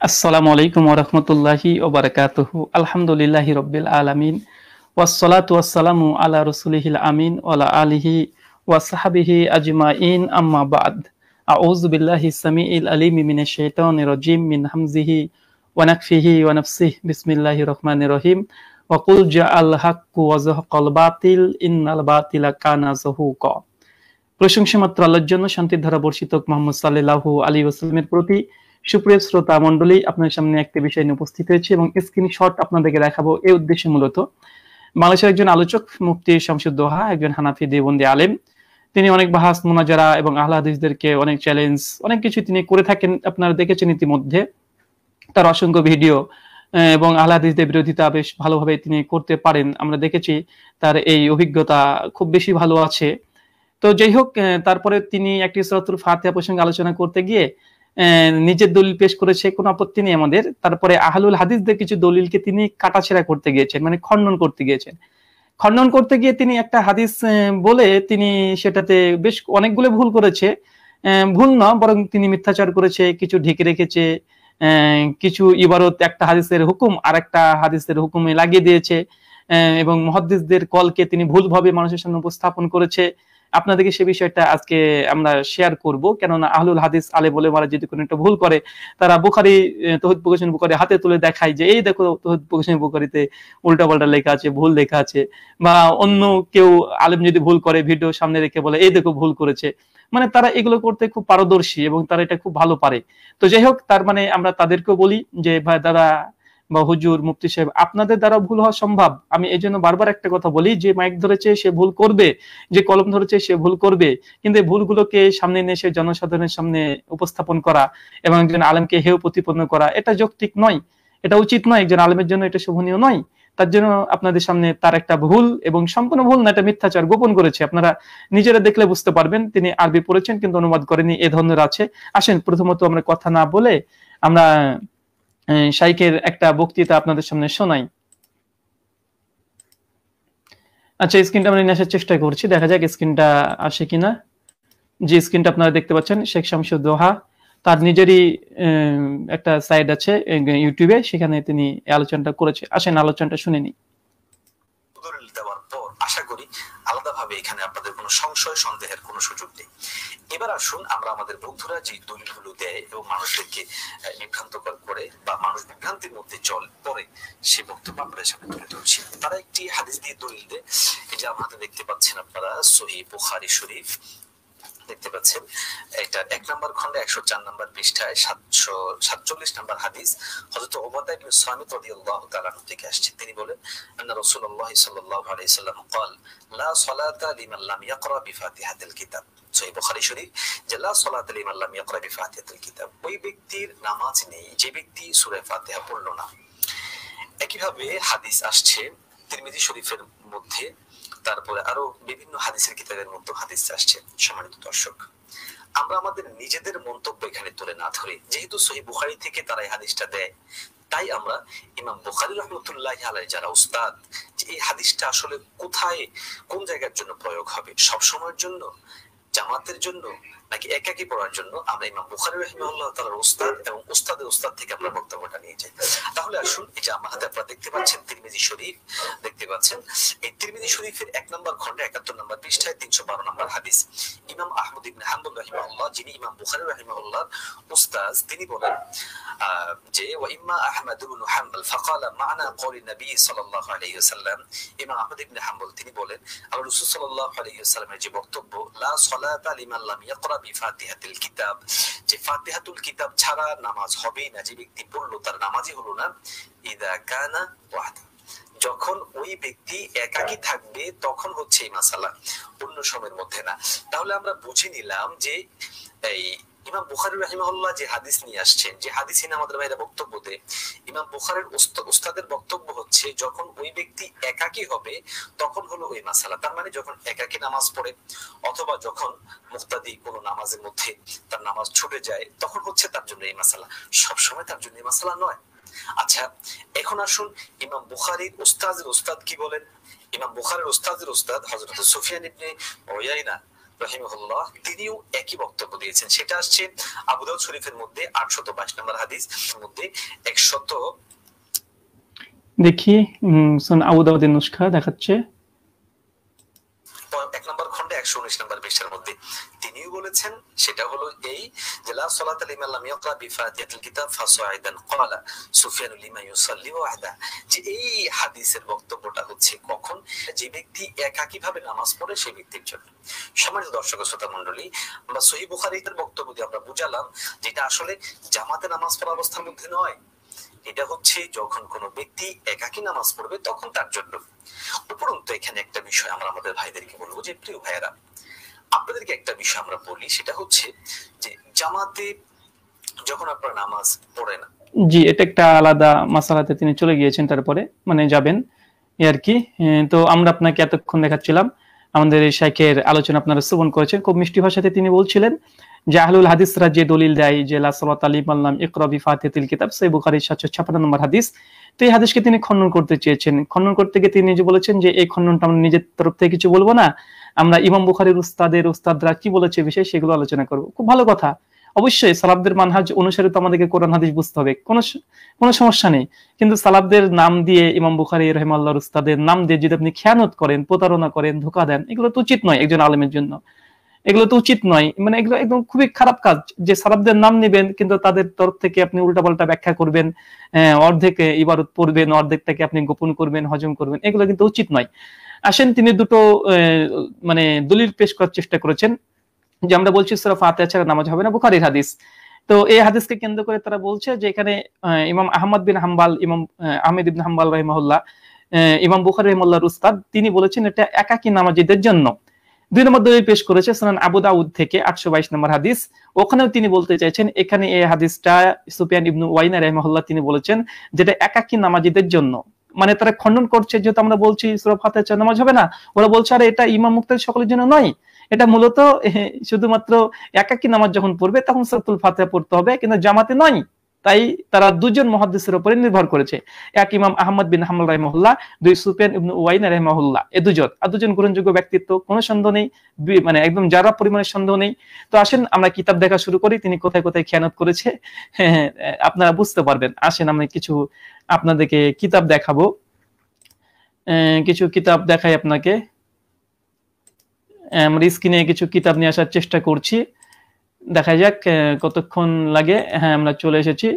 আসসালামু আলাইকুম ওরহমতুল্লাহি ওবরাকাতুহু আলহামদুলিল্লাহি রব্বিল আলামিন। ওয়াসসালাতু ওয়াসসালামু আলা রাসূলিহিল আমিন ওয়ালা আলিহি ওয়াসহাবিহি আজমাইন। আম্মা বাদ। আউযু বিল্লাহি সামিইল আলিম মিনাশ শাইতানির রাজিম মিন হামজিহি ওয়া নাকফিহি ওয়া নাফসিহি। বিসমিল্লাহির রহমানির রহিম। ওয়া কুল জাআল হাক্কু ওয়া যাহাকাল বাতিল। ইন্নাল বাতিলা কানা যাহুকা। প্রশংসা মাত্র আল্লাহর জন্য শান্তির ধারা বর্ষিত মোহাম্মদ সাল্লাল্লাহু আলাইহি ওয়াসাল্লামের প্রতি সুপ্রিয় শ্রোতা মন্ডলী আপনার সামনে একটা বিষয় নিয়ে উপস্থিত হয়েছে এবং স্ক্রিনশট আপনাদেরকে দেখাবো এই উদ্দেশ্যে মূলত। বাংলাদেশের একজন আলোচক, মুফতি শামসুদ্দোহা একজন হানাফি দেবন্দি আলেম। তিনি অনেক বাহাস, মোনাজারা এবং আহ্লাদিসদেরকে অনেক চ্যালেঞ্জ অনেক কিছু তিনি করে থাকেন, আপনারা দেখেছেন ইতিমধ্যে। তার অসংখ্য ভিডিও এবং আহ্লাদিসদের বিরোধিতা বেশ ভালোভাবে তিনি করতে পারেন। আমরা দেখেছি তার এই অভিজ্ঞতা খুব বেশি ভালো আছে। তো যাই হোক তারপরে তিনি একটি সরাতুল ফাতিহা প্রসঙ্গে আলোচনা করতে গিয়ে নিজের দলিল পেশ করেছে, কোনো আপত্তি নেই আমাদের। তারপরে আহলুল হাদিসদের কিছু দলিলকে তিনি কাটাছেড়া করতে গিয়েছেন মানে খণ্ডন করতে গিয়েছেন। খণ্ডন করতে গিয়ে তিনি একটা হাদিস বলে তিনি সেটাতে বেশ অনেকগুলো ভুল করেছে। ভুল না, বরং তিনি মিথ্যাচার করেছে, কিছু ঢেকে রেখেছে কিছু ইবারত একটা হাদিসের হুকুম আর একটা হাদিসের হুকুমে লাগিয়ে দিয়েছে এবং মহাদ্দিসদের কলকে তিনি ভুলভাবে মানুষের সামনে উপস্থাপন করেছে। আপনাদেরকে সে বিষয়টা আজকে আমরা শেয়ার করব। কেননা আহলুল হাদিস আলে বলে মারা যদি কোনো একটা ভুল করে, তারা বুখারি তহিদ প্রকাশন বুখারি হাতে তুলে দেখায় যে, এই দেখো তহিদ প্রকাশন বুখারিতে উল্টা পাল্টা লেখা আছে, ভুল লেখা আছে। বা অন্য কেউ আলেম যদি ভুল করে, ভিডিও সামনে রেখে বলে, এই দেখো ভুল করেছে। মানে তারা এগুলো করতে খুব পারদর্শী এবং তারা এটা খুব ভালো পারে। তো যাই হোক, তার মানে আমরা তাদেরকেও বলি যে, ভাই, দাদা বা হুজুর, মুফতি সাহেব, আপনাদের দ্বারা ভুল হওয়া সম্ভব। আমি এই জন্য বারবার একটা কথা বলি, যে মাইক ধরেছে সে ভুল করবে, যে কলম ধরেছে সে ভুল করবে, কিন্তু ভুলগুলোকে সামনে নিয়ে এসে জনসাধারণের সামনে উপস্থাপন করা এবং একজন আলেমকে হেউ প্রতিপন্ন করা, এটা যৌক্তিক নয়। এটা উচিত নয়, একজন আলেমের জন্য এটা শোভনীয় নয়। তার জন্য আপনাদের সামনে তার একটা ভুল এবং সম্পূর্ণ ভুল না, এটা মিথ্যাচার গোপন করেছে। আপনারা নিজেরা দেখলে বুঝতে পারবেন, তিনি আরবি পড়েছেন কিন্তু অনুবাদ করেনি এ ধরনের আছে। আসেন, প্রথমত আমরা কথা না বলে আমরা শাইকের একটা বক্তৃতা আপনাদের সামনে শোনাই। আচ্ছা স্ক্রিনটা আমরা নিয়ে আসার চেষ্টা করছি। দেখা যাক স্ক্রিনটা আসে কিনা। যে স্ক্রিনটা আপনারা দেখতে পাচ্ছেন, শেখ শামসুদ দোহা। তার নিজেরই একটা সাইড আছে ইউটিউবে। সেখানে তিনি আলোচনাটা করেছে। আসেন, আলোচনাটা শুনে নিই। দেওয়ার পর আশা করি আলাদাভাবে এখানে আপনাদের কোনো সংশয়, সন্দেহের কোনো সুযোগ নেই। এবার আসুন আমরা আমাদের বন্ধুরা যে দলিলগুলো দেয় এবং মানুষদেরকে বিভ্রান্ত করে বা মানুষ বিভ্রান্তির মধ্যে চল পরে সে বক্তব্য আপনাদের সামনে তুলে ধরছি। তারা একটি হাদিস দিয়ে দলিল দেয়। এই যে আমাদের দেখতে পাচ্ছেন আপনারা সহি বুখারি শরীফ। দেখতে পাচ্ছেন এটা এক নম্বর খন্ডে একশো চার নম্বর পৃষ্ঠায় সাতশো সাতচল্লিশ নম্বর হাদিস হজরত ওবাদা ইবনে সামিত রাদিয়াল্লাহু তাআলা থেকে আসছে তিনি বলেন আন্না রাসূলুল্লাহ সাল্লাল্লাহু আলাইহি সাল্লাম قال لا صلاة لمن لم يقرأ بفاتحة الكتاب সহি বুখারী শরীফ যে লা সালাত লিমান লাম ইয়াকরা বিফাতিহাতিল কিতাব ওই ব্যক্তির নামাজ নেই যে ব্যক্তি সূরা ফাতিহা পড়লো না একইভাবে হাদিস আসছে তিরমিজি শরীফের মধ্যে তারপরে আরও বিভিন্ন হাদিসের কিতাবের মধ্যে হাদিস আসছে সম্মানিত দর্শক। আমরা আমাদের নিজেদের মন্তব্য এখানে তুলে না ধরে। যেহেতু সহি বুখারি থেকে তারা এই হাদিসটা দেয়, তাই আমরা ইমাম বুখারি রহমতুল্লাহ আলাই যারা উস্তাদ, যে এই হাদিসটা আসলে কোথায়, কোন জায়গার জন্য প্রয়োগ হবে? সব সময়ের জন্য? জামাতের জন্য? নাকি একাকি পড়ার জন্য আমরা ইমাম বুখারি রহিমাহুল্লাহ তাআলার উস্তাদ এবং উস্তাদের উস্তাদ থেকে আমরা বক্তব্যটা নিয়ে যাই। তাহলে আসুন যে আমার হাতে আপনারা দেখতে পাচ্ছেন তিরমিজি শরীফ, দেখতে পাচ্ছেন? এই তিরমিজি শরীফের এক নম্বর খন্ডে একাত্তর নম্বর পৃষ্ঠায় তিনশো বারো নম্বর হাদিস। ইমাম আহমদ ইবনে হাম্বুল রহিমাহুল্লাহ, যিনি ইমাম বুখারি রহিমাহুল্লাহ উস্তাদ, তিনি বলেন যে, ওয়া ইম্মা আহমদ ইমাম আহমদ তিনি বলেন আল্লাহ রাসূল সাল্লাল্লাহু আলাইহি ওয়াসাল্লামের যে বক্তব্য, লা সালাতা লিমান লাম ইয়াকরা বিফাতিহাতিল কিতাব। যে ফাতিহাতুল কিতাব ছাড়া নামাজ হবে না, যে ব্যক্তি পড়ল তার নামাজই হলো না। ইদা কানা ওয়াহদা। যখন ওই ব্যক্তি একাকি থাকবে, তখন হচ্ছে এই মাসালা অন্য সময়ের মধ্যে না। তাহলে আমরা বুঝে নিলাম যে এই ইমাম বুখারি রাহিমাহুল্লাহ যে হাদিস নিয়ে আসছেন, যে হাদিস আমাদের ভাইরা বক্তব্য দে ইমাম বুখারের উস্তাদের বক্তব্য হচ্ছে, যখন ওই ব্যক্তি একাকি হবে, তখন হলো ওই মাসালা। তার মানে যখন একাকি নামাজ পড়ে, অথবা যখন মুক্তাদি কোনো নামাজের মধ্যে তার নামাজ ছুটে যায় তখন হচ্ছে তার জন্য এই মাসালা। সবসময় তার জন্য এই মাসালা নয়। আচ্ছা এখন আসুন ইমাম বুখারির উস্তাদের উস্তাদ কি বলেন? ইমাম বুখারের উস্তাদের উস্তাদ হজরত সুফিয়ান ইবনে ওয়াইনা রহিমহুল্লাহ তিনিও একই বক্তব্য দিয়েছেন। সেটা আসছে আবুদাউদ শরীফের মধ্যে আটশত বাইশ নম্বর হাদিস মধ্যে একশত দেখি আবুদাউদের নুস্খা দেখাচ্ছে। এক নম্বর একশো উনিশ নম্বর মধ্যে। তিনিও বলেছেন, সেটা হলো এই যে, লা লাম ইয়াকরা বিফাতিহাতিল কিতাব ফাসাইদান ক্বালা সুফিয়ান ইউসাল্লি ওয়াহদা। যে এই হাদিসের বক্তব্যটা হচ্ছে কখন? যে ব্যক্তি একাকী ভাবে নামাজ পড়ে সেই ব্যক্তির জন্য। সম্মানিত দর্শক শ্রোতা মণ্ডলী, আমরা সহি বুখারীর বক্তব্য দিয়ে আমরা বুঝালাম, যেটা আসলে জামাতে নামাজ পড়া অবস্থার মধ্যে নয় এটা হচ্ছে যখন কোন ব্যক্তি একাকী নামাজ পড়বে, তখন তার জন্য। উপরন্তু এখানে একটা বিষয় আমরা আমাদের ভাইদেরকে বলব যে, প্রিয় ভাইয়েরা, আপনাদেরকে একটা বিষয় আমরা বলি, সেটা হচ্ছে যে, জামাতে যখন আপনারা নামাজ পড়ে না জি, এটা একটা আলাদা মাসালাতে তিনি চলে গিয়েছেন তারপরে মানে যাবেন আর কি। তো আমরা আপনাকে এতক্ষণ দেখাচ্ছিলাম, আমাদের এই শাইখের আলোচনা আপনারা শ্রবণ করেছেন। খুব মিষ্টি ভাষাতে তিনি বলছিলেন যে আহলুল হাদিসরা যে দলিল দেয় যে লাসালাত আলী মাল্লাম ইকরাবি ফাতিল কিতাব, সেই বুখারী সাতশো ছাপ্পান্ন নম্বর হাদিস। তো এই হাদিসকে তিনি খণ্ডন করতে চেয়েছেন। খণ্ডন করতে গিয়ে তিনি নিজে বলেছেন যে, এই খণ্ডনটা আমরা নিজের তরফ থেকে কিছু বলব না, আমরা ইমাম বুখারির উস্তাদের, উস্তাদরা কি বলেছে বিষয়ে সেগুলো আলোচনা করব। খুব ভালো কথা। অবশ্যই সালাবদের মানহাজ অনুসারে তো আমাদেরকে কোরআন হাদিস বুঝতে হবে, কোনো কোনো সমস্যা নেই। কিন্তু সালাবদের নাম দিয়ে ইমাম বুখারি রহমাল্লাহর উস্তাদের নাম দিয়ে যদি আপনি খেয়ানত করেন, প্রতারণা করেন, ধোকা দেন, এগুলো তো উচিত নয় একজন আলেমের জন্য। এগুলো তো উচিত নয়। মানে এগুলো একদম খুবই খারাপ কাজ। যে সালাবদের নাম নেবেন, কিন্তু তাদের তরফ থেকে আপনি উল্টাপাল্টা ব্যাখ্যা করবেন অর্ধেক ইবারত পড়বেন অর্ধেকটাকে আপনি গোপন করবেন, হজম করবেন, এগুলো কিন্তু উচিত নয়। আসেন, তিনি দুটো মানে দলিল পেশ করার চেষ্টা করেছেন, যে আমরা বলছি সুরা ফাতিহা ছাড়া নামাজ হবে না, বুখারীর হাদিস। তো এই হাদিসকে কেন্দ্র করে তারা বলছে যে এখানে ইমাম আহমদ বিন হাম্বাল, ইমাম আহমেদ ইবিন হাম্বাল রহিমাহুল্লাহ ইমাম বুখারী রহিমাল্লাহর উস্তাদ, তিনি বলেছেন এটা একাকী নামাজিদের জন্য। দুই নম্বর দলিল পেশ করেছে সুনান আবু দাউদ থেকে আটশো বাইশ নম্বর হাদিস। ওখানেও তিনি বলতে চাইছেন, এখানে এই হাদিসটা সুফিয়ান ইবনু ওয়াইনা রহমহল্লা তিনি বলেছেন যেটা একাকী নামাজিদের জন্য। মানে তারা খণ্ডন করছে, যেহেতু আমরা বলছি সুরফ হাতে নামাজ হবে না, ওরা বলছে, আরে, এটা ইমাম মুক্তের সকলের জন্য নয়। এটা মূলত শুধুমাত্র একাকী নামাজ যখন পড়বে, তখন সরতুল ফাতেহা পড়তে হবে, কিন্তু জামাতে নয়। তাই তারা দুজন মহাদিসের উপরে নির্ভর করেছে। এক ইমাম আহমদ বিন হামল রাহমহুল্লাহ, দুই সুফিয়ান ইবনু ওয়াইন রাহমহুল্লাহ। এ দুজন। আর দুজন গ্রহণযোগ্য ব্যক্তিত্ব, কোনো সন্দেহ নেই। মানে একদম যারা পরিমাণে সন্দেহ নেই। তো আসেন আমরা কিতাব দেখা শুরু করি। তিনি কোথায় কোথায় খেয়ানত করেছে আপনারা বুঝতে পারবেন। আসেন আমি কিছু আপনাদেরকে কিতাব দেখাবো। কিছু কিতাব দেখাই আপনাকে। আমরা স্ক্রিনে কিছু কিতাব নিয়ে আসার চেষ্টা করছি। দেখা যাক কতক্ষণ লাগে। হ্যাঁ আমরা চলে এসেছি।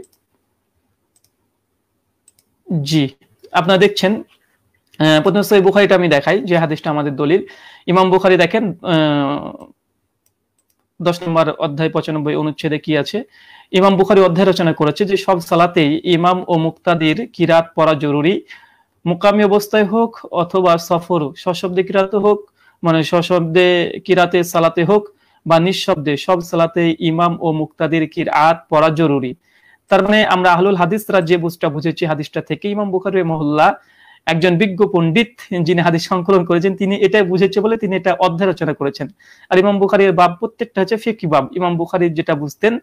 জি, আপনারা দেখছেন প্রথম সহি বুখারিটা আমি দেখাই, যে হাদিসটা আমাদের দলিল। ইমাম বুখারি দেখেন দশ নম্বর অধ্যায় পঁচানব্বই অনুচ্ছেদে কি আছে? ইমাম বুখারি অধ্যায় রচনা করেছে যে, সব সালাতেই ইমাম ও মুক্তাদির কিরাত পড়া জরুরি? মুকামি অবস্থায় হোক অথবা সফর, সশব্দে কিরাতে হোক মানে সশব্দে কিরাতে সালাতে হোক বা নিঃশব্দে সব সালাতে ইমাম ও মুক্তাদির কিরাত পড়া জরুরি। তার মানে আমরা আহলুল হাদিসরা যে বুঝটা বুঝেছি, হাদিসটা থেকে ইমাম বুখারি মহল্লা একজন বিজ্ঞ পণ্ডিত যিনি হাদিস সংকলন করেছেন, তিনি এটাই বুঝেছে বলে তিনি এটা অধ্যায় রচনা করেছেন। আর ইমাম বুখারির বাব প্রত্যেকটা হচ্ছে ফিকি বাব। ইমাম বুখারির যেটা বুঝতেন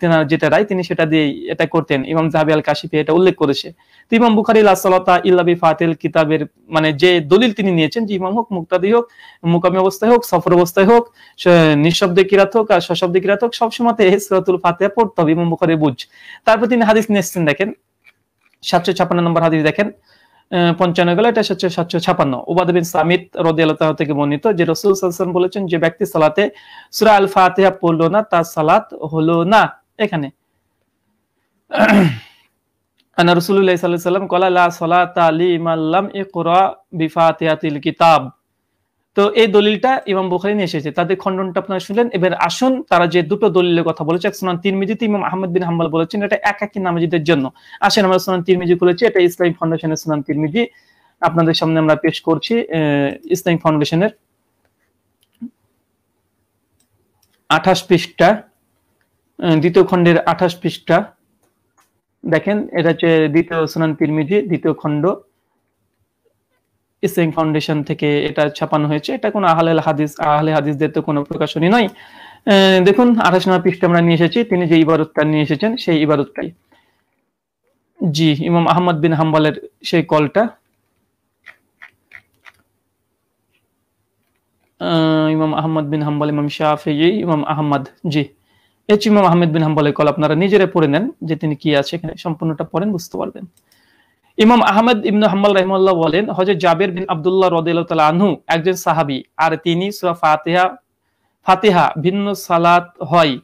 তেনার যেটা রায়, তিনি সেটা দিয়ে এটা করতেন। ইমাম জাহাবি আল কাশিফে এটা উল্লেখ করেছে। তো ইমাম বুখারি লাসালতা ইল্লাবি ফাতিল কিতাবের মানে যে দলিল তিনি নিয়েছেন যে ইমাম হোক, মুক্তাদি হোক, মুকামি অবস্থায় হোক, সফর অবস্থায় হোক নিঃশব্দে কিরাত হোক আর সশব্দে কিরাত হোক সবসময় হেসরাতুল ফাতিহা পড়তে হবে ইমাম বুখারি বুঝ। তারপর তিনি হাদিস নিয়েছেন দেখেন, সাতশো ছাপ্পান্ন নম্বর হাদিস দেখেন পঞ্চান্ন গেল, এটা হচ্ছে সাতশো ছাপান্ন। ওবাদ বিন রদি আল্লাহ থেকে বর্ণিত যে রসুল সাল্লাম বলেছেন যে ব্যক্তি সালাতে, সুরা আল ফাতিহা পড়ল না, তার সালাত হলো না। এখানে। আনা রসুল্লাহ সাল্লাহ সাল্লাম কলা, লা সালাত আলী মাল্লাম ইকরা বিফাতিহাতিল কিতাব। তো এই দলিলটা ইমাম বুখারি নিয়ে এসেছে। তাদের খণ্ডনটা আপনারা শুনলেন। এবার আসুন, তারা যে দুটো দলিলের কথা বলেছে, এক সুনান তিরমিজিতে ইমাম আহমদ বিন হাম্বাল বলেছেন, এটা একাকি নামাজিদের জন্য। আসেন, আমরা সুনান তিরমিজি খুলেছি, এটা ইসলামিক ফাউন্ডেশনের সুনান তিরমিজি। আপনাদের সামনে আমরা পেশ করছি ইসলামিক ফাউন্ডেশনের আঠাশ পৃষ্ঠা দ্বিতীয় খণ্ডের আঠাশ পৃষ্ঠা। দেখেন, এটা হচ্ছে দ্বিতীয় সুনান তিরমিজি, দ্বিতীয় খণ্ড। ইসলামিক ফাউন্ডেশন থেকে এটা ছাপানো হয়েছে। এটা কোনো আহলে হাদিস আহলে হাদিসদের তো কোনো প্রকাশনী নয়। দেখুন, আঠাশ নম্বর পৃষ্ঠে আমরা নিয়ে এসেছি। তিনি যে ইবাদতটা নিয়ে এসেছেন, সেই ইবাদতটাই। জি, ইমাম আহমদ বিন হাম্বালের সেই কলটা। ইমাম আহমদ বিন হাম্বল, ইমাম শাহি ইমাম আহমদ, জি। এই ইমাম আহমেদ বিন হাম্বালের কল। আপনারা নিজেরা পড়ে নেন যে তিনি কি আছে এখানে। সম্পূর্ণটা পড়েন, বুঝতে পারবেন। ইমাম আহমেদ ইবনু হাম্বল রহমাল্লাহ বলেন হজরত জাবের বিন আবদুল্লাহ রদিল্লাহ আনহু একজন সাহাবি, আর তিনি সুরা ফাতিহা ফাতিহা ভিন্ন সালাত হয়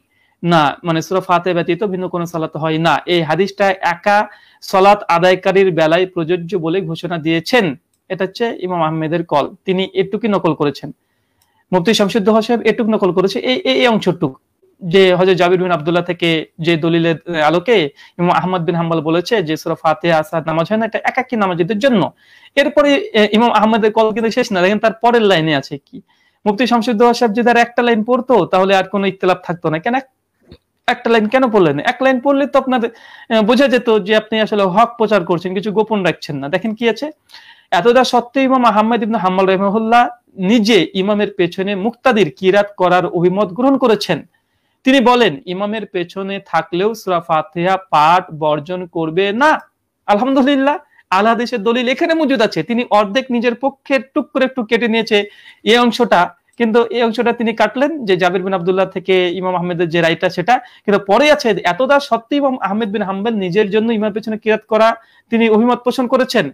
না মানে সুরা ফাতে ব্যতীত ভিন্ন কোনো সালাত হয় না। এই হাদিসটা একা সলাত আদায়কারীর বেলায় প্রযোজ্য বলে ঘোষণা দিয়েছেন। এটা হচ্ছে ইমাম আহমেদের কল। তিনি এটুকি নকল করেছেন। মুফতি শামসুদ্দ সাহেব এটুক নকল করেছে। এই এই অংশটুক। যে হজরত জাবির বিন আবদুল্লাহ থেকে যে দলিলের আলোকে ইমাম আহমদ বিন হাম্বল বলেছে যে সুরা ফাতে আসাদ নামাজ হয় না, এটা একাকি নামাজিদের জন্য। এরপরে ইমাম আহমদের কল কিন্তু শেষ না, দেখেন তার পরের লাইনে আছে কি। মুফতি শামসুদ্দ সাহেব যদি তার একটা লাইন পড়তো, তাহলে আর কোনো ইতলাফ থাকতো না। কেন একটা লাইন কেন পড়লেন? এক লাইন পড়লে তো আপনার বোঝা যেত যে আপনি আসলে হক প্রচার করছেন, কিছু গোপন রাখছেন না। দেখেন কি আছে? এতটা সত্ত্বেও ইমাম আহমেদ ইবনে হাম্মাল রহমহুল্লাহ নিজে ইমামের পেছনে মুক্তাদির কিরাত করার অভিমত গ্রহণ করেছেন। তিনি বলেন, ইমামের পেছনে থাকলেও সুরা ফাতিহা পাঠ বর্জন করবে না। আলহামদুলিল্লাহ আল্লাহাদেশের দলিল এখানে মজুদ আছে। তিনি অর্ধেক নিজের পক্ষে টুক করে একটু কেটে নিয়েছে এই অংশটা। কিন্তু এই অংশটা তিনি কাটলেন যে জাবির বিন আবদুল্লাহ থেকে ইমাম আহমেদের যে রায়টা সেটা। কিন্তু পরে আছে এতটা সত্যি ইমাম আহমেদ বিন হাম্বেল নিজের জন্য ইমামের পেছনে কিরাত করা তিনি অভিমত পোষণ করেছেন।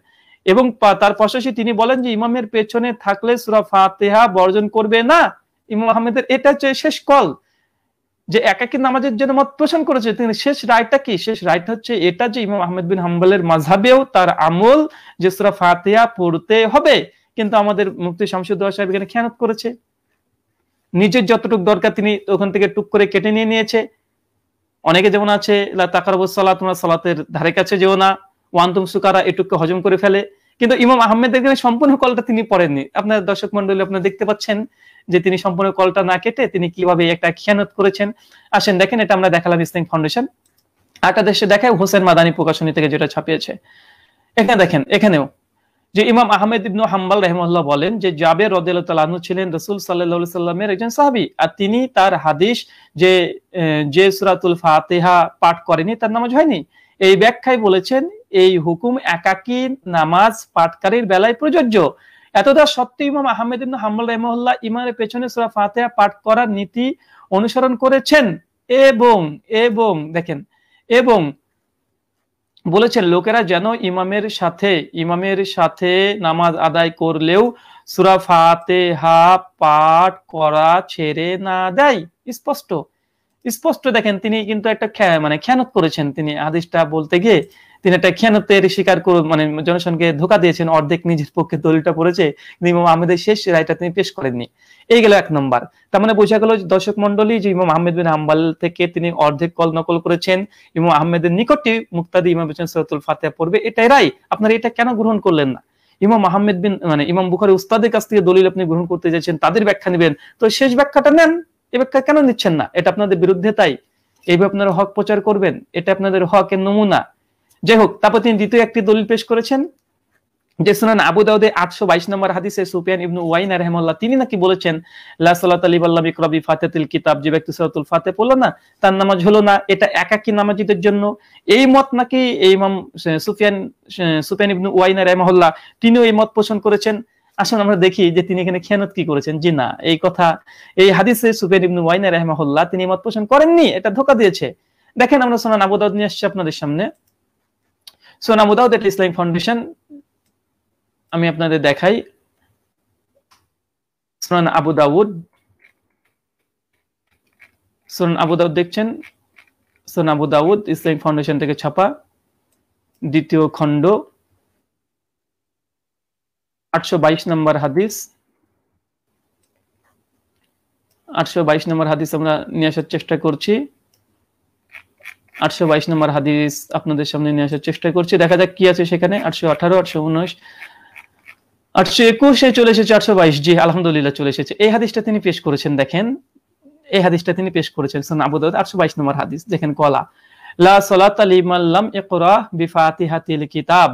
এবং তার পাশাপাশি তিনি বলেন যে ইমামের পেছনে থাকলে সুরা ফাতেহা বর্জন করবে না। ইমাম আহমেদের এটা হচ্ছে শেষ কল। যে একাকি নামাজের জন্য মত পোষণ করেছে, তিনি শেষ রায়টা কি? শেষ রায়টা হচ্ছে এটা যে ইমাম আহমেদ বিন হাম্বলের মাঝাবেও তার আমল যে সুরা ফাতেহা পড়তে হবে। কিন্তু আমাদের মুফতি শামসুদ্দোহা সাহেব এখানে খেয়ানত করেছে। নিজের যতটুকু দরকার তিনি ওখান থেকে টুক করে কেটে নিয়ে নিয়েছে। অনেকে যেমন আছে তাকারবুসাল্লাহ তোমরা সালাতের ধারে কাছে যেও না। ওয়ান্তুম সুকারা এটুকু হজম করে ফেলে। কিন্তু ইমাম আহমেদ এখানে সম্পূর্ণ কলটা তিনি পড়েননি। আপনার দর্শক মন্ডলী আপনারা দেখতে পাচ্ছেন যে তিনি সম্পূর্ণ কলটা না কেটে তিনি কীভাবে একটা খেয়ানত করেছেন। আসেন, দেখেন এটা আমরা দেখালাম ইসলাম ফাউন্ডেশন আরেকটা দেশে দেখায় হোসেন মাদানী প্রকাশনী থেকে যেটা ছাপিয়েছে। এখানে দেখেন, এখানেও। যে ইমাম আহমেদ ইবনু হাম্বাল রহমল্লাহ বলেন যে জাবের রদালু ছিলেন রসুল সাল্লাহ সাল্লামের একজন সাহাবি আর তিনি তার হাদিস যে যে সুরাতুল ফাতেহা পাঠ করেনি তার নামাজ হয়নি। এই ব্যাখ্যায় বলেছেন, এই হুকুম একাকী নামাজ পাঠকারীর বেলায় প্রযোজ্য। এতটা সত্য ইমাম আহমেদ ইবনু হাম্বাল রহমল্লাহ ইমামের পেছনে সুরা ফাতেহা পাঠ করার নীতি অনুসরণ করেছেন এবং এবং, দেখেন, এবং বলেছেন, লোকেরা যেন ইমামের সাথে ইমামের সাথে নামাজ আদায় করলেও সুরা ফাতেহা পাঠ করা ছেড়ে না দেয়। স্পষ্ট স্পষ্ট দেখেন, তিনি কিন্তু একটা মানে খেয়ানত করেছেন। তিনি আদিসটা বলতে গিয়ে তিনি একটা খেয়ানতের স্বীকার করে মানে জনসনকে ধোকা দিয়েছেন, অর্ধেক নিজের পক্ষে দলিলটা পড়েছে ইমাম আহমেদের শেষ রায়টা তিনি পেশ করেননি। এই গেল এক নম্বর। তার মানে বোঝা গেল দর্শক মন্ডলী যে ইমাম আহমেদ বিন হাম্বাল থেকে তিনি অর্ধেক কল নকল করেছেন, ইমাম আহমেদের নিকটে মুক্তাদি ইমাম হোসেন সৈয়দুল ফাতেহা পড়বে, এটাই রাই আপনারা এটা কেন গ্রহণ করলেন না? ইমাম আহমেদ বিন মানে ইমাম বুখারি উস্তাদের কাছ থেকে দলিল আপনি গ্রহণ করতে চাইছেন, তাদের ব্যাখ্যা নেবেন। তো শেষ ব্যাখ্যাটা নেন এই ব্যাখ্যা কেন নিচ্ছেন না? এটা আপনাদের বিরুদ্ধে তাই। এইভাবে আপনারা হক প্রচার করবেন, এটা আপনাদের হকের নমুনা। যাই হোক তারপর তিনি দ্বিতীয় একটি দলিল পেশ করেছেন যে সুনান আবু দাউদে আটশো বাইশ নম্বর হাদিসে সুফিয়ান ইবনু ওয়াইন রহমাল্লাহ তিনি নাকি বলেছেন লাসাল্লাহ আলী আল্লাহ ইকরাবি ফাতেতুল কিতাব যে ব্যক্তি সরাতুল ফাতে পড়ল না, তার নামাজ হলো না, এটা একাকি নামাজিদের জন্য। এই মত নাকি এই ইমাম সুফিয়ান সুফিয়ান ইবনু ওয়াইন রহমাল্লাহ তিনিও এই মত পোষণ করেছেন। আসুন আমরা দেখি যে তিনি এখানে খেয়ানত কি করেছেন। জি না, এই কথা, এই হাদিসে সুফিয়ান ইবনু ওয়াইন রহমাল্লাহ তিনি মত পোষণ করেননি, এটা ধোকা দিয়েছে। দেখেন আমরা সোনান আবু দাউদ নিয়ে আসছি আপনাদের সামনে। সোনা আবু দাউদ এটা ইসলামিক ফাউন্ডেশন আমি আপনাদের দেখাই। সুনান আবু দাউদ। সুনান আবু দাউদ দেখছেন? সুনান আবু দাউদ ইসলামিক ফাউন্ডেশন থেকে ছাপা। দ্বিতীয় খণ্ড। আটশো বাইশ নম্বর হাদিস। আটশো বাইশ নম্বর হাদিস আমরা নিয়ে আসার চেষ্টা করছি। আটশো বাইশ নম্বর হাদিস আপনাদের সামনে নিয়ে আসার চেষ্টা করছি। দেখা যাক কি আছে সেখানে। আটশো আঠারো, আটশো উনিশ, আটশো একুশে চলে এসেছে, আটশো বাইশ। জি, আলহামদুলিল্লাহ চলে এসেছে। এই হাদিসটা তিনি পেশ করেছেন, দেখেন। এই হাদিসটা তিনি পেশ করেছেন আটশো বাইশ নম্বর হাদিস। দেখেন কলা, লা সালাত লিমাল্লাম ইকরা বিফাতিহাতিল কিতাব।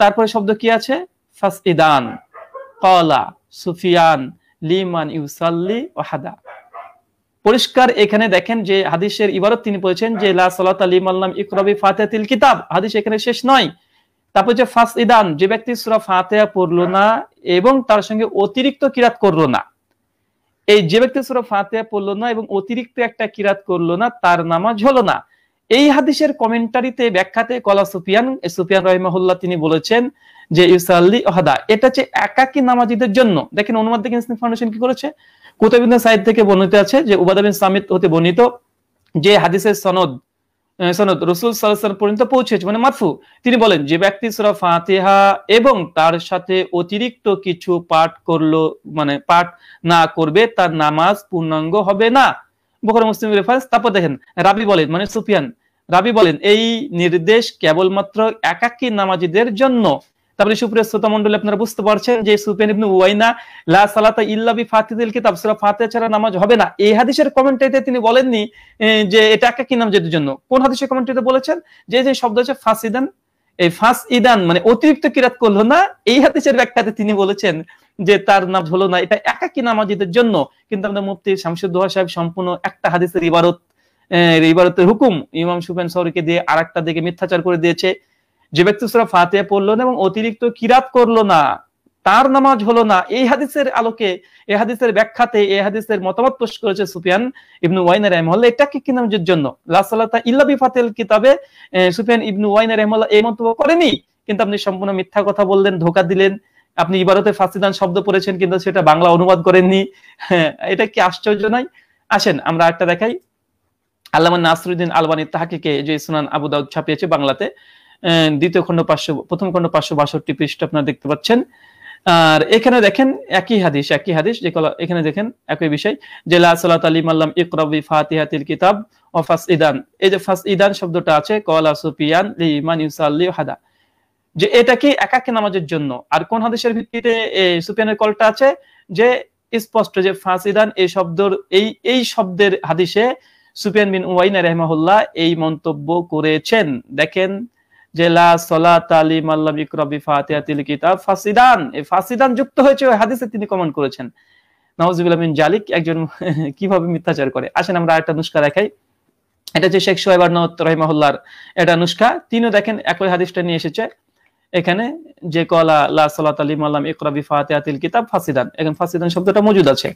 তারপরে শব্দ কি আছে? ফাসইদান কলা, সুফিয়ান লিমান ইউসাল্লি ওয়াহাদা। পরিষ্কার এখানে দেখেন যে হাদিসের ইবারত তিনি বলেছেন যে কিতাব। হাদিস এখানে শেষ নয়। তারপর যে ফার্স্ট ইদান যে ব্যক্তি সুরা ফাতেহা পড়ল না এবং তার সঙ্গে অতিরিক্ত কিরাত করল না। এই যে ব্যক্তি সুরা ফাতেহা পড়ল না এবং অতিরিক্ত একটা কিরাত করল না, তার নামাজ হলো না। এই হাদিসের কমেন্টারিতে ব্যাখ্যাতে কলা সুফিয়ান সুফিয়ান রহিমাহুল্লাহ তিনি বলেছেন যে, ইউসাল্লি ওহাদা এটা হচ্ছে একাকী নামাজিদের জন্য। দেখেন অনুমাদ দেখেন ফাউন্ডেশন কি করেছে? কুতাবিন সাইদ থেকে বর্ণিত আছে যে উবাদাবিন সামিত হতে বর্ণিত যে হাদিসের সনদ সনদ রসুল সাল্লাম পর্যন্ত পৌঁছেছে মানে মারফু। তিনি বলেন, যে ব্যক্তি সুরা ফাতিহা এবং তার সাথে অতিরিক্ত কিছু পাঠ করল মানে পাঠ না করবে, তার নামাজ পূর্ণাঙ্গ হবে না। বখর মুসলিম রেফারেন্স তারপর দেখেন, রাবি বলেন মানে সুফিয়ান, রাবি বলেন, এই নির্দেশ কেবলমাত্র একাকী নামাজিদের জন্য। তারপরে সুপ্রিয় শ্রোতা মন্ডলী আপনারা বুঝতে পারছেন যে সুফিয়ান ইবনু ওয়াইনা লা সালাতা ইল্লা বি ফাতিদিল কিতাব, সূরা ফাতিহা ছাড়া নামাজ হবে না। এই হাদিসের কমেন্টারিতে তিনি বলেননি যে এটা একাকী নামাজের জন্য? কোন হাদিসের কমেন্টারিতে বলেছেন? যে যে শব্দ হচ্ছে ফাসিদান, এই ফাস ইদান মানে অতিরিক্ত কিরাত করল না, এই হাদিসের ব্যাখ্যাতে তিনি বলেছেন যে তার নাম হলো না। এটা একাকী নামাজিদের জন্য? কিন্তু আমাদের মুফতি শামসুদ্দোহা সাহেব সম্পূর্ণ একটা হাদিসের ইবারত ইবারতের হুকুম ইমাম সুফেন সৌরিকে দিয়ে আর একটা দিকে মিথ্যাচার করে দিয়েছে। যে ব্যক্তি সুরা ফাতে পড়ল না এবং অতিরিক্ত কিরাত করল না, তার নামাজ হলো না, এই হাদিসের আলোকে, এই হাদিসের ব্যাখ্যাতে, এই হাদিসের মতামত পেশ করেছে সুফিয়ান ইবনু ওয়াইনার রহমাল্লাহ এটা কি নামাজের জন্য? লাসালাতা ইল্লাবি ফাতেল কিতাবে সুফিয়ান ইবনু ওয়াইনার রহমাল্লাহ এই মন্তব্য করেনি, কিন্তু আপনি সম্পূর্ণ মিথ্যা কথা বললেন, ধোকা দিলেন, আপনি ইবারতে ফাসিদান শব্দ পড়েছেন, কিন্তু সেটা বাংলা অনুবাদ করেননি। হ্যাঁ এটা কি আশ্চর্য নয়? আসেন, আমরা একটা দেখাই। আল্লামা নাসরুদ্দিন আলবানি তাহাকে যে সুনান আবু দাউদ ছাপিয়েছে বাংলাতে দ্বিতীয় খণ্ড পাঁচশো, প্রথম খণ্ড পাঁচশো বাষট্টি পৃষ্ঠ আপনারা দেখতে পাচ্ছেন। আর এখানে দেখেন একই হাদিস একই হাদিস, যে এখানে দেখেন একই বিষয়, যে লাসালাত আলী মাল্লাম ইকরাবি ফাতিহাতিল কিতাব ও ফাস ইদান এই যে ফাস ইদান শব্দটা আছে, কলা সুফিয়ান ইউসাল্লি হাদা যে এটা কি একাকী নামাজের জন্য? আর কোন হাদিসের ভিত্তিতে সুফিয়ানের কলটা আছে? যে স্পষ্ট যে ফাসিদান এই শব্দর, এই এই শব্দের হাদিসে সুফিয়ান বিন উয়াইনা রহমাহুল্লাহ এই মন্তব্য করেছেন। দেখেন যে লা সলাত আলী মাল্লাম ইকরাবি ফাতিহাতিল কিতাব ফাসিদান। এই ফাসিদান যুক্ত হয়েছে ওই হাদিসে তিনি কমেন্ট করেছেন। নাউজুবিল্লাহ মিন জালিক, একজন কীভাবে মিথ্যাচার করে? আসেন আমরা একটা নুস্কা দেখাই। এটা যে শেখ সোহেব রহিমাহুল্লার এটা নুস্কা তিনিও দেখেন একই হাদিসটা নিয়ে এসেছে। এখানে যে কলা, লা সালাত আলী মাল্লাম ইকরাবি ফাতিহাতিল কিতাব ফাসিদান। এখন ফাসিদান শব্দটা মজুদ আছে।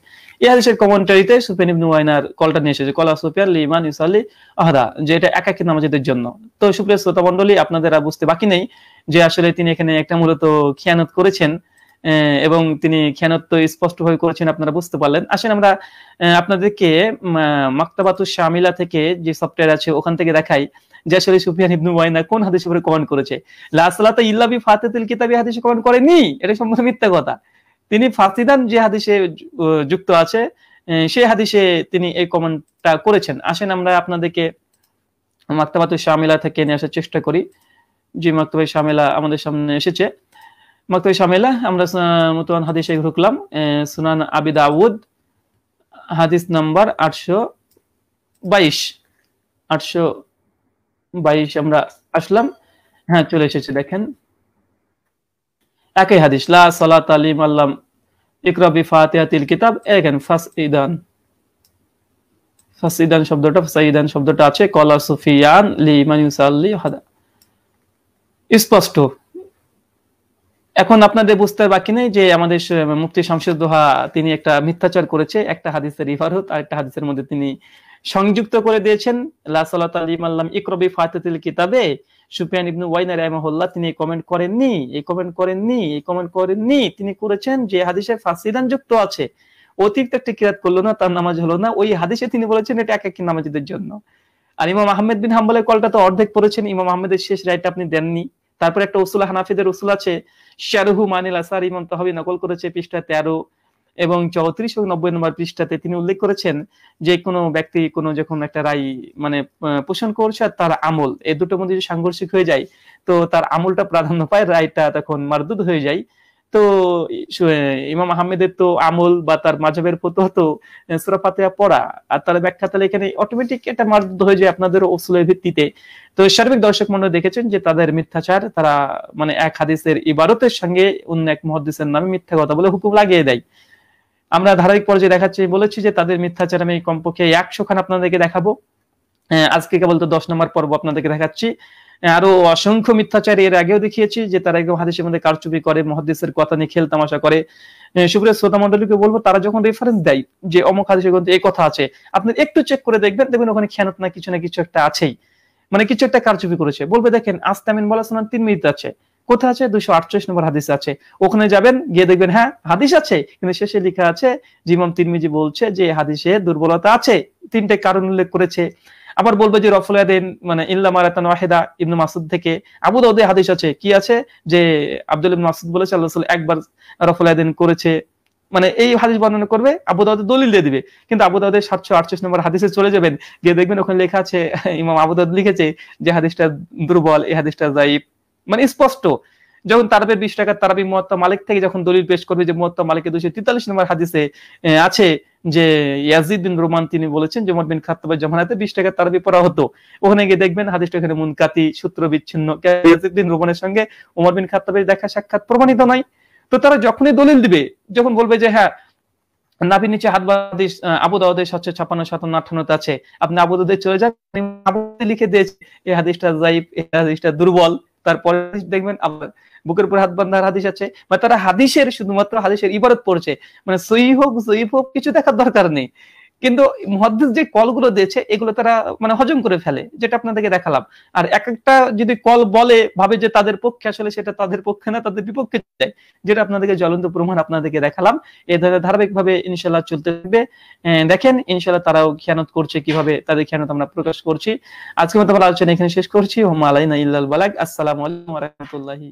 এই হাদিসের কমেন্টারিতে সুফিয়ান ইবনু ওয়াইনার কলটা নিয়ে এসেছে, কলা সুফিয়ান লিমান ইসালি আহদা যে এটা একাকী নামাজীদের জন্য। তো সুপ্রিয় শ্রোতা মণ্ডলী, আপনাদের আর বুঝতে বাকি নেই যে আসলে তিনি এখানে একটা মূলত খিয়ানত করেছেন এবং তিনি খেয়ানত স্পষ্টভাবে করেছেন, আপনারা বুঝতে পারলেন। আসেন আমরা আপনাদেরকে মাক্তাবাতুস শামিলা থেকে যে সফটওয়্যার আছে ওখান থেকে দেখাই। যে আসলে সুফিয়ান ইবনু ওয়াইনা কোন হাদিসের উপরে কমেন্ট করেছে? লা সালাতা ইল্লা বি কিতাবি হাদিসে কমেন্ট করেনি? এটা সম্পূর্ণ মিথ্যা কথা। তিনি ফাসিদান যে হাদিসে যুক্ত আছে সেই হাদিসে তিনি এই কমেন্টটা করেছেন। আসেন আমরা আপনাদেরকে মাক্তাবাতুস শামিলা থেকে নিয়ে আসার চেষ্টা করি। যে মাক্তাবাতুস শামিলা আমাদের সামনে এসেছে। মাক্তাবাতুস শামিলা, আমরা মুতওয়ান হাদিসে ঢুকলাম। সুনান আবি দাউদ, হাদিস নাম্বার আটশো বাইশ। আটশো বাইশ আমরা আসলাম। হ্যাঁ চলে এসেছে, দেখেন। একই হাদিস, লা সালাত আলিম আল্লাম কিতাব। এখানে ফাস ইদান ফাস শব্দটা ফাসাইদান শব্দটা আছে, কলা সুফিয়ান ইউসাল্লি হাদা স্পষ্ট। এখন আপনাদের বুঝতে বাকি নেই যে আমাদের মুফতি শামসুদ দোহা তিনি একটা মিথ্যাচার করেছে, একটা হাদিসের ইফারত আর একটা হাদিসের মধ্যে তিনি সংযুক্ত করে দিয়েছেন ইকরবি কিতাবে। সুফিয়ান ইবনু ওয়াইনা রাহিমাহুল্লাহ, তিনি কমেন্ট করেননি, এই কমেন্ট করেননি, এই কমেন্ট করেননি। তিনি করেছেন যে হাদিসে ফাসিদান যুক্ত আছে। অতিরিক্ত একটা কিরাত করল না, তার নামাজ হলো না। ওই হাদিসে তিনি বলেছেন এটা এক একই নামাজিদের জন্য। আর ইমাম আহমেদ বিন হাম্বলের কলটা তো অর্ধেক পড়েছেন, ইমাম আহমেদের শেষ রায়টা আপনি দেননি। তারপর একটা উসুল হানাফিদের উসুল আছে, শারহু মানিল আসার ইমাম তাহবি নকল করেছে পৃষ্ঠা তেরো। এবং চৌত্রিশ এবং নব্বই নম্বর পৃষ্ঠাতে তিনি উল্লেখ করেছেন যে কোনো ব্যক্তি কোনো যখন একটা রায় মানে পোষণ করছে আর তার আমল, এই দুটোর মধ্যে যদি সাংঘর্ষিক হয়ে যায়, তো তার আমলটা প্রাধান্য পায়, রায়টা তখন মারদুদ হয়ে যায়। তো ইমাম আহমেদের তো আমল বা তার মাঝবের পত হতো সুরাফাতে পড়া, আর তার ব্যাখ্যা তাহলে এখানে অটোমেটিক একটা মারদুদ হয়ে যায় আপনাদের ওসুলের ভিত্তিতে। তো সার্বিক দর্শক মন্ডল দেখেছেন যে তাদের মিথ্যাচার, তারা মানে এক হাদিসের ইবারতের সঙ্গে অন্য এক মহাদিসের নামে মিথ্যা কথা বলে হুকুম লাগিয়ে দেয়। আমরা ধারাবাহিক পর্যায়ে দেখাচ্ছি, বলেছি যে তাদের মিথ্যাচার আমি কমপক্ষে একশো খান আপনাদেরকে দেখাবো। আজকে কেবল তো দশ নম্বর পর্ব আপনাদেরকে দেখাচ্ছি। আরও অসংখ্য মিথ্যাচার এর আগেও দেখিয়েছি, যে তারা একদম হাদিসের মধ্যে কারচুপি করে, মহাদিসের কথা নিয়ে খেল তামাশা করে। সুপ্রিয় শ্রোতা মন্ডলীকে বলব, তারা যখন রেফারেন্স দেয় যে অমুক হাদিসের মধ্যে এই কথা আছে, আপনি একটু চেক করে দেখবেন দেখবেন ওখানে খেয়ানত না, কিছু না কিছু একটা আছেই। মানে কিছু একটা কারচুপি করেছে। বলবে দেখেন, আস্তামিন বলা শোনান তিন মিনিট আছে। কোথায় আছে? দুশো আটচল্লিশ নম্বর হাদিস আছে। ওখানে যাবেন, গিয়ে দেখবেন হ্যাঁ হাদিস আছে, কিন্তু শেষে লেখা আছে, জিমাম তিরমিজি বলছে যে হাদিসে দুর্বলতা আছে। তিনটে কারণ উল্লেখ করেছে। আবার বলবে যে রফুলাদিন মানে ইল্লা মারাতান ওয়াহিদা ইবনু মাসুদ থেকে আবু দাউদে হাদিস আছে। কি আছে? যে আব্দুল ইবনে মাসুদ বলেছে, আল্লাহ রাসূল একবার রফুলাদিন করেছে। মানে এই হাদিস বর্ণনা করবে, আবু দাউদের দলিল দিয়ে দিবে। কিন্তু আবু দাউদের সাতশো আটচল্লিশ নম্বর হাদিসে চলে যাবেন, গিয়ে দেখবেন ওখানে লেখা আছে, ইমাম আবু দাউদ লিখেছে যে হাদিসটা দুর্বল, এই হাদিসটা জাইব মানে স্পষ্ট। যখন তারাবের বিশ টাকার তারাবি মোয়াত্তা মালিক থেকে যখন দলিল পেশ করবে যে মোয়াত্তা মালিকের দুশো তেতাল্লিশ নম্বর হাদিসে আছে যে ইয়াজিদ বিন রোমান তিনি বলেছেন যে বিন খাত্তাবের জমানাতে বিশ টাকার তারাবি পড়া হতো। ওখানে গিয়ে দেখবেন হাদিসটা এখানে মুনকাতি সূত্র বিচ্ছিন্ন ইয়াজিদ বিন রোমানের সঙ্গে ওমর বিন খাত্তাবের দেখা সাক্ষাৎ প্রমাণিত নয় তো তারা যখনই দলিল দিবে, যখন বলবে যে হ্যাঁ নাভির নিচে হাত বাদিস আবু দাউদের সাতশো ছাপান্ন সাতান্ন, আঠান্নতে আছে। আপনি আবু দাউদে চলে যান লিখে দিয়েছে এই হাদিসটা জাইব এই হাদিসটা দুর্বল। তারপরে দেখবেন, আবার বুকের উপর হাত বান্ধার হাদিস আছে। মানে তারা হাদিসের শুধুমাত্র হাদিসের ইবারত পড়ছে। মানে সই হোক, জয়ীফ হোক, কিছু দেখার দরকার নেই। কিন্তু মহাদিস যে কলগুলো দিয়েছে, এগুলো তারা মানে হজম করে ফেলে, যেটা আপনাদেরকে দেখালাম। আর এক একটা যদি কল বলে, ভাবে যে তাদের পক্ষে আসলে সেটা তাদের পক্ষে না, তাদের বিপক্ষে যায়, যেটা আপনাদেরকে জ্বলন্ত প্রমাণ আপনাদেরকে দেখালাম। এ ধরনের ধারাবাহিক ভাবে ইনশাল্লাহ চলতে থাকবে। দেখেন ইনশাল্লাহ তারাও খেয়ানত করছে কীভাবে তাদের খেয়ানত আমরা প্রকাশ করছি। আজকে মতো আমরা আলোচনা এখানে শেষ করছি। হোম আলাইনা ইল্লাল আলাইকুম ওয়া রাহমাতুল্লাহি